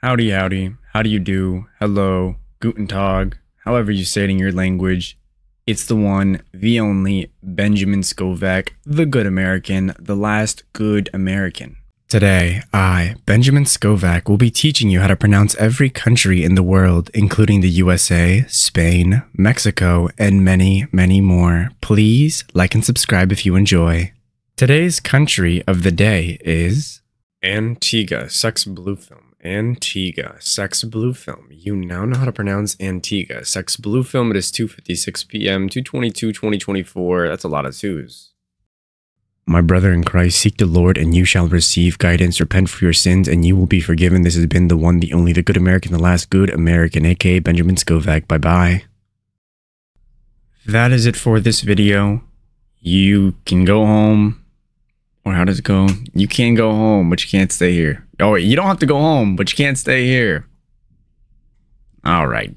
Howdy, howdy. How do you do? Hello, guten tag, however you say it in your language. It's the one, the only, Benjamin Scovach, the good American, the last good American. Today, I, Benjamin Scovach, will be teaching you how to pronounce every country in the world, including the USA, Spain, Mexico, and many, many more. Please like and subscribe if you enjoy. Today's country of the day is Antigua, sex blue film. Antigua, sex blue film. You now know how to pronounce Antigua, sex blue film. It is 2:56 p.m. 222 2024. That's a lot of twos. My brother in Christ, seek the Lord, and you shall receive guidance. Repent for your sins, and you will be forgiven. This has been the one, the only, the good American, the last good American, aka Benjamin Scovach. Bye bye. That is it for this video. You can go home. Or how does it go? You can go home, but you can't stay here. Oh, you don't have to go home, but you can't stay here. All right.